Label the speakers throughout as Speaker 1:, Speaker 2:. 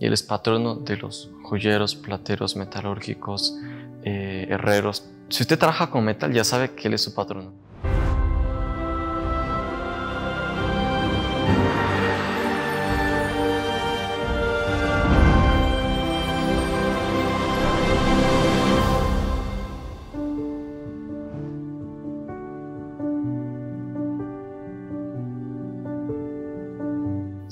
Speaker 1: y él es patrono de los joyeros, plateros, metalúrgicos, eh, herreros. Si usted trabaja con metal, ya sabe que él es su patrono.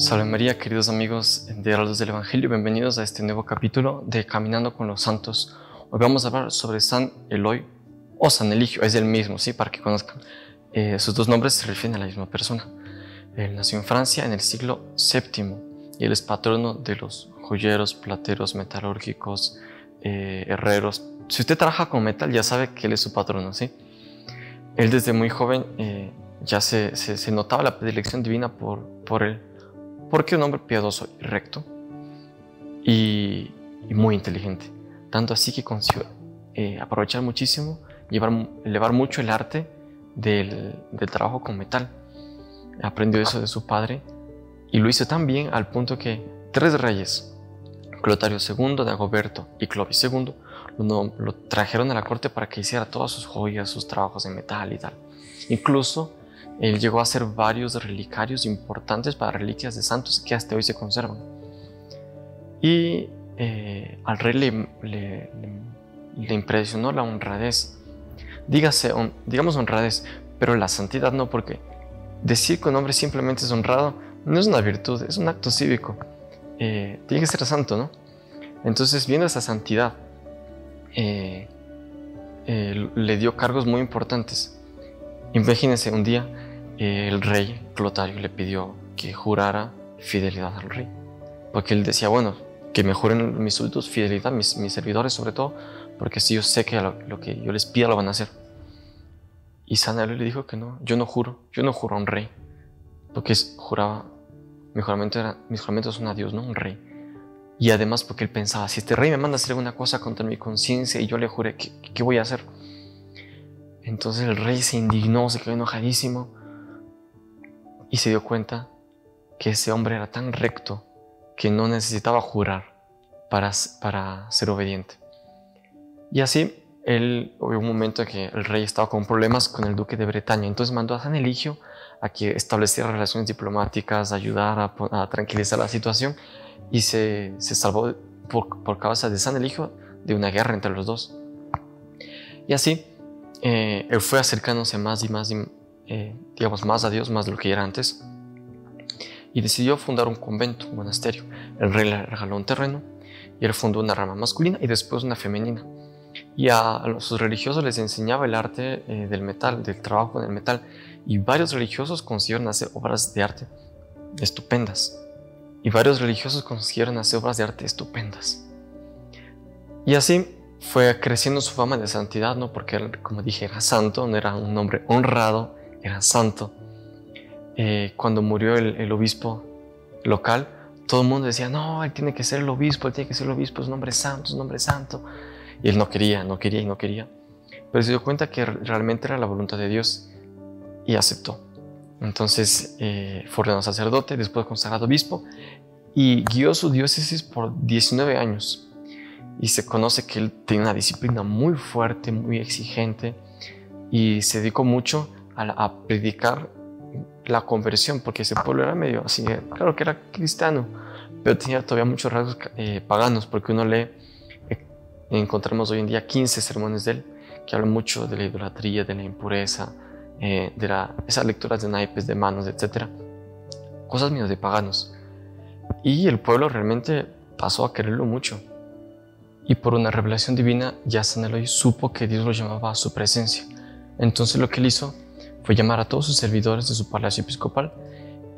Speaker 1: Salve María, queridos amigos de Heraldos del Evangelio, bienvenidos a este nuevo capítulo de Caminando con los Santos. Hoy vamos a hablar sobre San Eloy o San Eligio, es el mismo, ¿sí? Para que conozcan. Eh, sus dos nombres se refieren a la misma persona. Él nació en Francia en el siglo VII y él es patrono de los joyeros, plateros, metalúrgicos, eh, herreros. Si usted trabaja con metal, ya sabe que él es su patrono, ¿sí? Él desde muy joven eh, ya se, se, notaba la predilección divina por, por él porque un hombre piadoso y recto y, muy inteligente. Tanto así que consiguió eh, aprovechar muchísimo, llevar, elevar mucho el arte del, trabajo con metal. Aprendió eso de su padre y lo hizo tan bien al punto que tres reyes, Clotario II, Dagoberto y Clovis II, lo, lo, trajeron a la corte para que hiciera todas sus joyas, sus trabajos de metal y tal. Incluso él llegó a hacer varios relicarios importantes para reliquias de santos que hasta hoy se conservan. Y eh, al rey le, impresionó la honradez. Dígase, digamos honradez, pero la santidad no, porque decir que un hombre simplemente es honrado no es una virtud, es un acto cívico. Eh, tiene que ser santo, ¿no? Entonces, viendo esa santidad, eh, le dio cargos muy importantes. Imagínense un día el rey Clotario le pidió que jurara fidelidad al rey. Porque él decía, bueno, que me juren mis súbditos fidelidad, mis, mis, servidores sobre todo, porque si yo sé que lo, que yo les pida lo van a hacer. Y Sanelio le dijo que no, yo no juro, yo no juro a un rey, porque juraba, mi juramento, era, mis juramentos son a Dios, no a un rey. Y además porque él pensaba, si este rey me manda a hacer alguna cosa contra mi conciencia y yo le juré, ¿qué, ¿qué voy a hacer? Entonces el rey se indignó, se quedó enojadísimo y se dio cuenta que ese hombre era tan recto que no necesitaba jurar para, para ser obediente. Y así, él, hubo un momento en que el rey estaba con problemas con el duque de Bretaña, entonces mandó a San Eligio a que estableciera relaciones diplomáticas, ayudar a, tranquilizar la situación y se, se salvó por, por, causa de San Eligio de una guerra entre los dos. Y así, eh, él fue acercándose más y más eh, digamos, más a Dios, más de lo que era antes, y decidió fundar un convento, un monasterio. El rey le regaló un terreno y él fundó una rama masculina y después una femenina. Y a, sus religiosos les enseñaba el arte eh, del metal, del trabajo con el metal, y varios religiosos consiguieron hacer obras de arte estupendas. Y varios religiosos consiguieron hacer obras de arte estupendas. Y así fue creciendo su fama de santidad, ¿no? Porque, como dije, era santo, no era un hombre honrado, era santo. Eh, cuando murió el, obispo local, todo el mundo decía, no, él tiene que ser el obispo, él tiene que ser el obispo, es un santo, es un santo. Y él no quería, no quería y no quería. Pero se dio cuenta que realmente era la voluntad de Dios y aceptó. Entonces eh, fue ordenado sacerdote, después consagrado obispo y guió su diócesis por 19 años. Y se conoce que él tenía una disciplina muy fuerte, muy exigente y se dedicó mucho a, predicar la conversión, porque ese pueblo era medio así, claro que era cristiano, pero tenía todavía muchos rasgos eh, paganos, porque uno lee, eh, encontramos hoy en día 15 sermones de él que hablan mucho de la idolatría, de la impureza, eh, de la, esas lecturas de naipes, de manos, etc. Cosas mías de paganos. Y el pueblo realmente pasó a quererlo mucho. Y por una revelación divina, ya San Eloy supo que Dios lo llamaba a su presencia. Entonces lo que él hizo fue llamar a todos sus servidores de su palacio episcopal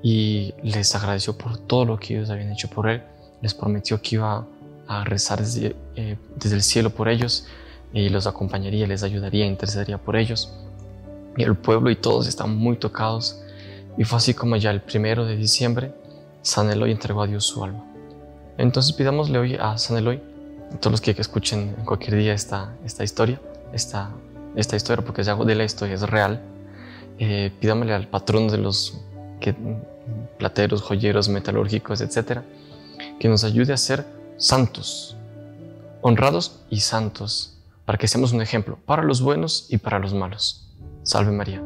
Speaker 1: y les agradeció por todo lo que ellos habían hecho por él. Les prometió que iba a rezar desde, eh, el cielo por ellos y los acompañaría, les ayudaría, intercedería por ellos. Y el pueblo y todos están muy tocados. Y fue así como ya el primero de diciembre, San Eloy entregó a Dios su alma. Entonces pidámosle hoy a San Eloy, a todos los que escuchen en cualquier día esta, esta historia, esta, esta historia, porque es algo de la historia, es real, eh, pidámosle al patrón de los plateros, joyeros, metalúrgicos, etcétera, que nos ayude a ser santos, honrados y santos, para que seamos un ejemplo para los buenos y para los malos. Salve María.